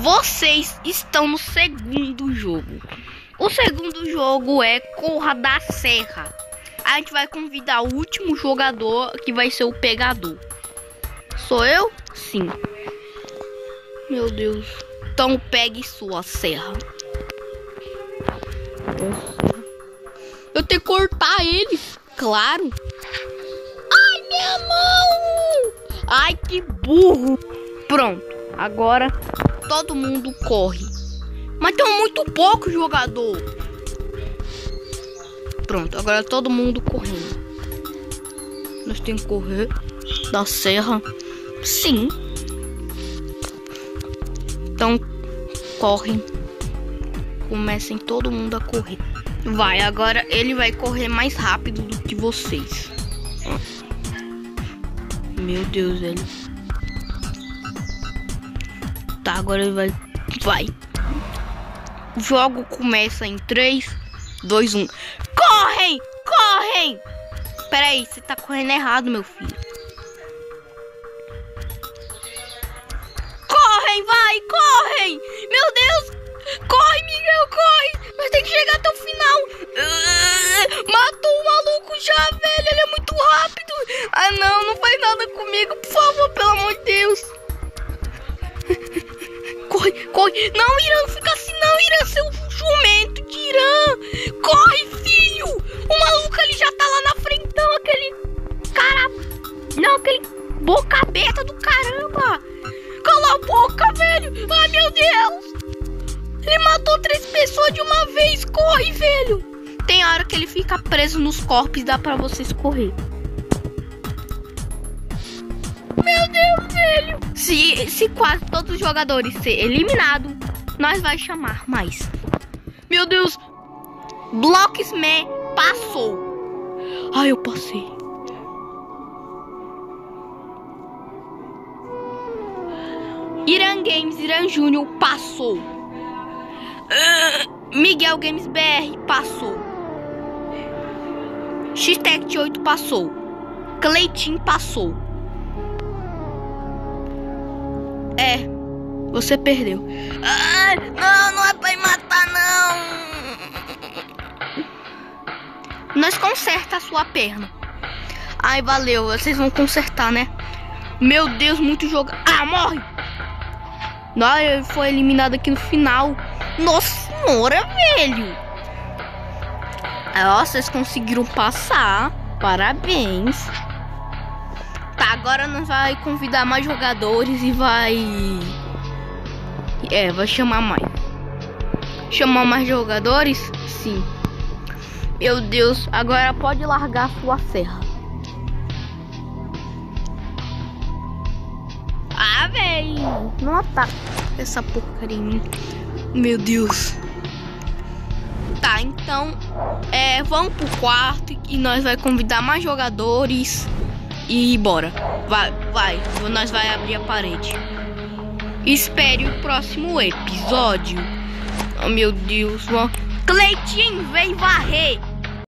vocês estão no segundo jogo. O segundo jogo é Corra da Serra. A gente vai convidar o último jogador que vai ser o pegador. Sou eu? Sim. Meu Deus. Então pegue sua serra. Eu tenho que cortar ele, claro. Ai, minha mão! Ai, que burro. Pronto. Agora todo mundo corre. Mas tem muito pouco jogador. Pronto, agora todo mundo correndo. Nós temos que correr da serra. Sim. Então, correm. Comecem todo mundo a correr. Vai, agora ele vai correr mais rápido do que vocês. Meu Deus, velho. Tá, agora ele vai. Vai. O jogo começa em 3, 2, 1. Correm! Correm! Peraí, você tá correndo errado, meu filho. Correm, vai, correm! Meu Deus! Corre, Miguel, corre! Mas tem que chegar até o final. Uh, matou o maluco já, velho. Ele é muito rápido. Ah, não, não faz nada comigo, por favor, pelo amor de Deus. Corre, corre. Não, Irã, fica assim não, Irã, seu jumento de Irã. Corre, filho. O maluco ali já tá lá na frentão, aquele cara... Não, aquele boca aberta do caramba. Cala a boca, velho. Ai, meu Deus. Ele matou três pessoas de uma vez. Corre, velho. Tem hora que ele fica preso nos corpos dá pra vocês correr. Meu Deus, velho. Se, se quase todos os jogadores ser eliminados, nós vai chamar mais. Meu Deus. Blocksman passou. Ai, eu passei. Irã Games, Irã Júnior passou. Uh, Miguel Games BR passou. X-Tech 8 passou. Cleitinho passou. É, você perdeu. Ai, não, não é pra me matar, não. Nós conserta a sua perna. Ai, valeu. Vocês vão consertar, né? Meu Deus, muito jogo. Ah, morre! Ele foi eliminado aqui no final. Nossa senhora, velho. Nossa, vocês conseguiram passar. Parabéns. Agora nós vai convidar mais jogadores e vai... É, vai chamar mais. Chamar mais jogadores? Sim. Meu Deus, agora pode largar sua serra. Ah, velho. Não ataca essa porcaria. Meu Deus. Tá, então, é, vamos pro quarto e nós vai convidar mais jogadores e bora. Vai, vai, nós vai abrir a parede. Espere o próximo episódio. Oh, meu Deus. Cleitinho, vem varrer.